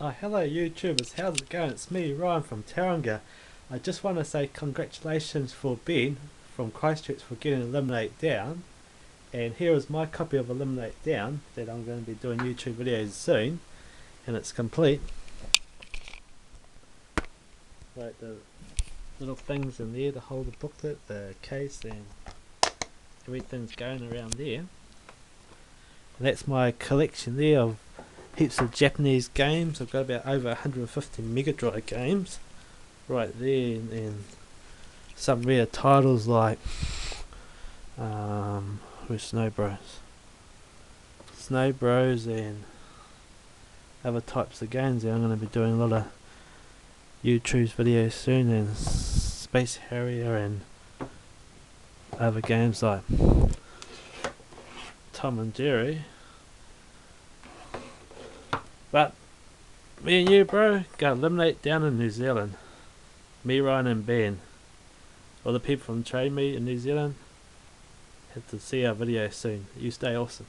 Oh, hello YouTubers, how's it going? It's me, Ryan from Tauranga. I just want to say congratulations for Ben from Christchurch for getting Eliminate Down. And here is my copy of Eliminate Down that I'm going to be doing YouTube videos soon. And it's complete. Like the little things in there to hold the booklet, the case and everything's going around there. And that's my collection there of heaps of Japanese games. I've got about over 150 Mega Drive games right there, and, and some rare titles like um, who's Snow Bros, Snow Bros, and other types of games. I'm going to be doing a lot of YouTube videos soon, and Space Harrier and other games like Tom and Jerry. But me and you, bro, got eliminate down in New Zealand. Me, Ryan, and Ben. All the people from Trade Me in New Zealand have to see our video soon. You stay awesome.